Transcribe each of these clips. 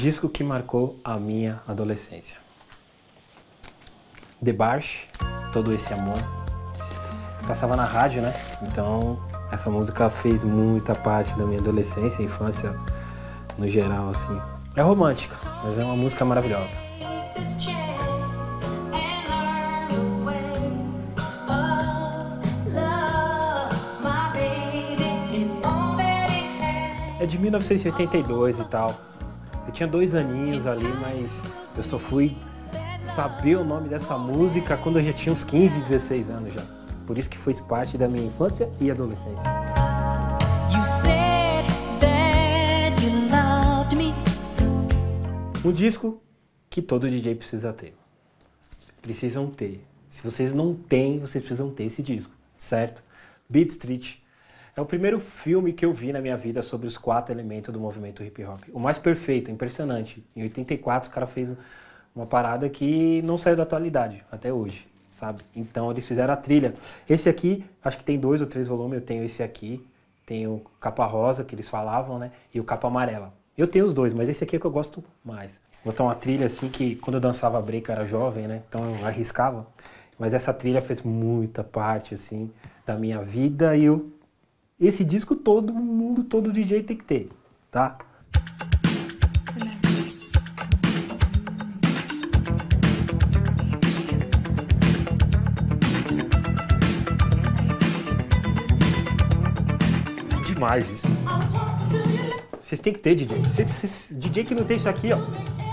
disco que marcou a minha adolescência. The Barge, Todo Esse Amor. Passava na rádio, né? Então, essa música fez muita parte da minha adolescência, infância, no geral, assim. É romântica, mas é uma música maravilhosa. É de 1982 e tal. Eu tinha dois aninhos ali, mas eu só fui saber o nome dessa música quando eu já tinha uns 15, 16 anos já. Por isso que fez parte da minha infância e adolescência. Um disco que todo DJ precisa ter. Precisam ter. Se vocês não têm, vocês precisam ter esse disco, certo? Beat Street é o primeiro filme que eu vi na minha vida sobre os quatro elementos do movimento hip hop. O mais perfeito, impressionante. Em 84 o cara fez uma parada que não saiu da atualidade até hoje, sabe? Então eles fizeram a trilha. Esse aqui, acho que tem dois ou três volumes, eu tenho esse aqui, tenho capa rosa que eles falavam, né? E o capa amarela. Eu tenho os dois, mas esse aqui é que eu gosto mais. Vou botar uma trilha assim que quando eu dançava break eu era jovem, né? Então eu arriscava. Mas essa trilha fez muita parte assim da minha vida e eu esse disco todo mundo, todo DJ tem que ter, tá? Demais isso. Vocês têm que ter DJ. Cês, cês, DJ que não tem isso aqui, ó.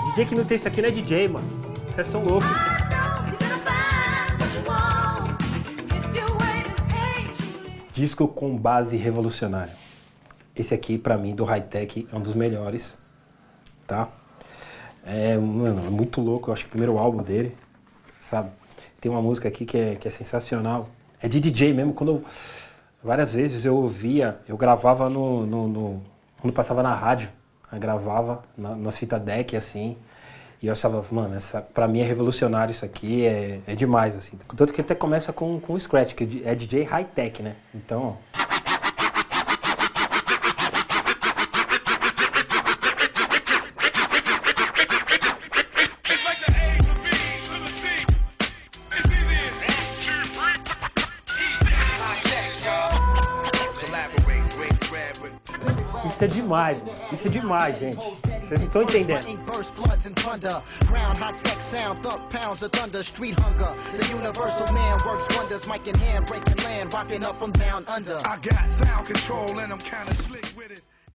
DJ que não tem isso aqui não é DJ, mano. Vocês são loucos. Disco com base revolucionária. Esse aqui, pra mim, do high-tech, é um dos melhores, tá? É, mano, é muito louco, eu acho que o primeiro álbum dele, sabe? Tem uma música aqui que é, que é sensacional. É de DJ mesmo, quando eu, várias vezes eu ouvia, eu gravava no, no, no quando passava na rádio, eu gravava na, nas fitas deck, assim, e eu achava, mano, essa, pra mim é revolucionário isso aqui, é, é demais, assim. Tanto que até começa com, com o Scratch, que é DJ high-tech, né? Então, Isso é demais, isso é demais, gente. Vocês não estão entendendo. I got sound control and I'm kinda slick with it.